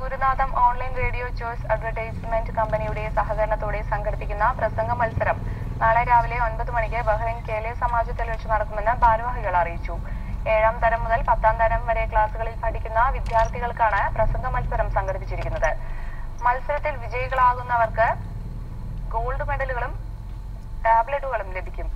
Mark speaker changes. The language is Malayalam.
Speaker 1: Gurunatham online radio choice advertisement കമ്പനിയുടെ സഹകരണത്തോടെ സംഘടിപ്പിക്കുന്ന പ്രസംഗ മത്സരം നാളെ രാവിലെ ഒൻപത് മണിക്ക് ബഹ്റൈൻ കേലെ സമാജത്തിൽ വെച്ച് നടക്കുമെന്ന് ഭാരവാഹികൾ അറിയിച്ചു. ഏഴാം തരം മുതൽ പത്താം തരം വരെ ക്ലാസുകളിൽ പഠിക്കുന്ന വിദ്യാർത്ഥികൾക്കാണ് പ്രസംഗ മത്സരം സംഘടിപ്പിച്ചിരിക്കുന്നത്. മത്സരത്തിൽ വിജയികളാകുന്നവർക്ക് ഗോൾഡ് മെഡലുകളും ടാബ്ലറ്റുകളും ലഭിക്കും.